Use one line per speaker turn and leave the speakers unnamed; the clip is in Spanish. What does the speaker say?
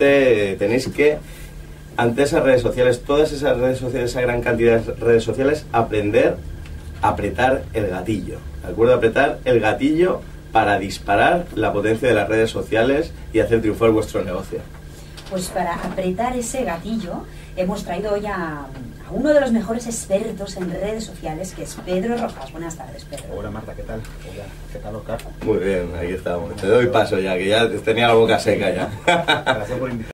Tenéis que, ante esas redes sociales, todas esas redes sociales, esa gran cantidad de redes sociales, aprender a apretar el gatillo. ¿De acuerdo? Apretar el gatillo para disparar la potencia de las redes sociales y hacer triunfar vuestro negocio.
Pues para apretar ese gatillo hemos traído hoy a, a uno de los mejores expertos en redes sociales, que es Pedro Rojas. Buenas tardes, Pedro.
Hola Marta, ¿qué tal? Hola, ¿qué tal Oscar?
Muy bien, ahí estamos. Te doy paso ya, que ya tenía la boca seca ya.
Gracias por invitarme.